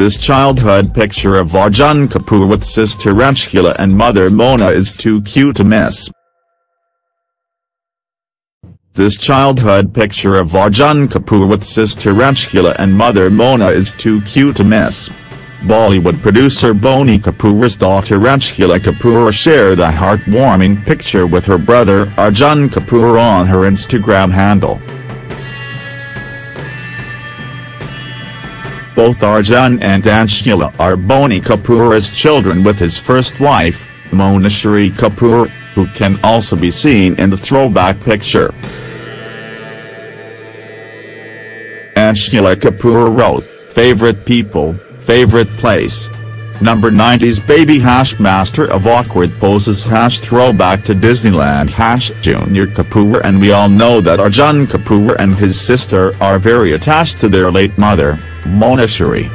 This childhood picture of Arjun Kapoor with sister Anshula and mother Mona is too cute to miss. This childhood picture of Arjun Kapoor with sister Anshula and mother Mona is too cute to miss. Bollywood producer Boney Kapoor's daughter Anshula Kapoor shared a heartwarming picture with her brother Arjun Kapoor on her Instagram handle. Both Arjun and Anshula are Boney Kapoor's children with his first wife, Mona Shourie Kapoor, who can also be seen in the throwback picture. Anshula Kapoor wrote, Favorite people, favorite place. Number 90s baby hash master of awkward poses hash throwback to Disneyland hash Junior Kapoor and we all know that Arjun Kapoor and his sister are very attached to their late mother, Mona Shourie.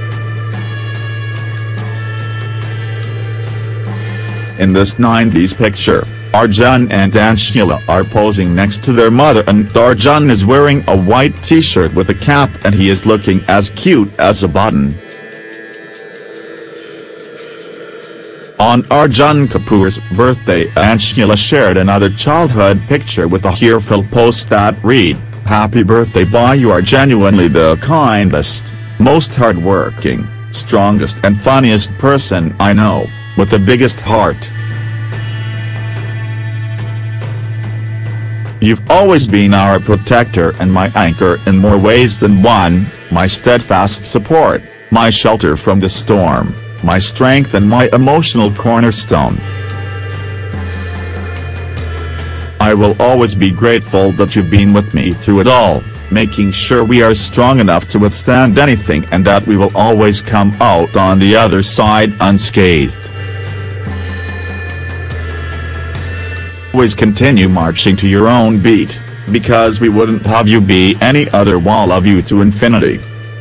In this 90s picture, Arjun and Anshula are posing next to their mother and Arjun is wearing a white t-shirt with a cap and he is looking as cute as a button. On Arjun Kapoor's birthday Anshula shared another childhood picture with a heartfelt post that read, Happy birthday boy you are genuinely the kindest most hardworking, strongest and funniest person I know, with the biggest heart. You've always been our protector and my anchor in more ways than one, my steadfast support, my shelter from the storm, my strength and my emotional cornerstone. I will always be grateful that you've been with me through it all making sure we are strong enough to withstand anything and that we will always come out on the other side unscathed. Always continue marching to your own beat, because we wouldn't have you be any other wall of you to infinity.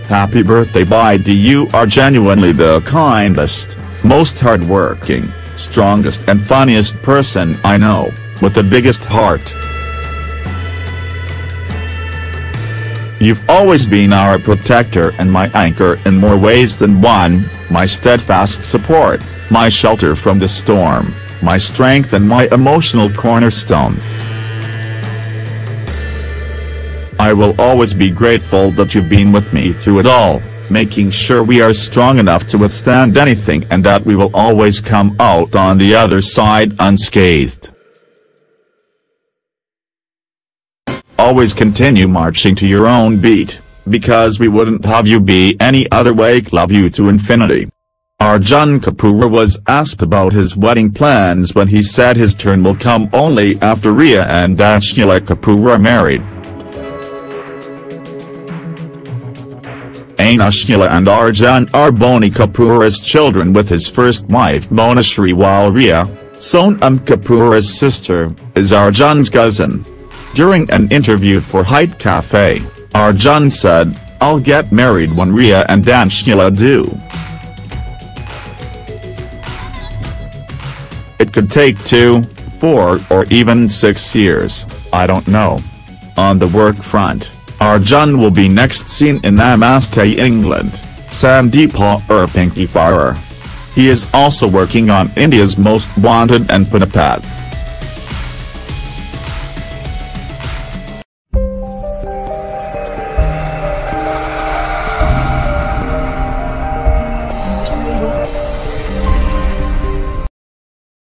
Happy birthday to you are genuinely the kindest, most hardworking, strongest and funniest person I know, with the biggest heart. You've always been our protector and my anchor in more ways than one, my steadfast support, my shelter from the storm, my strength and my emotional cornerstone. I will always be grateful that you've been with me through it all, making sure we are strong enough to withstand anything and that we will always come out on the other side unscathed. Always continue marching to your own beat, because we wouldn't have you be any other way love you to infinity. Arjun Kapoor was asked about his wedding plans when he said his turn will come only after Rhea and Anshula Kapoor are married. Anshula and Arjun are Boney Kapoor's children with his first wife Mona Shourie while Rhea, Sonam Kapoor's sister, is Arjun's cousin. During an interview for HT Cafe, Arjun said, I'll get married when Rhea and Anshula do. It could take two, four or even six years, I don't know. On the work front, Arjun will be next seen in Namaste England, Sandeep Aur Pinky Faraar. He is also working on India's Most Wanted and Panipat.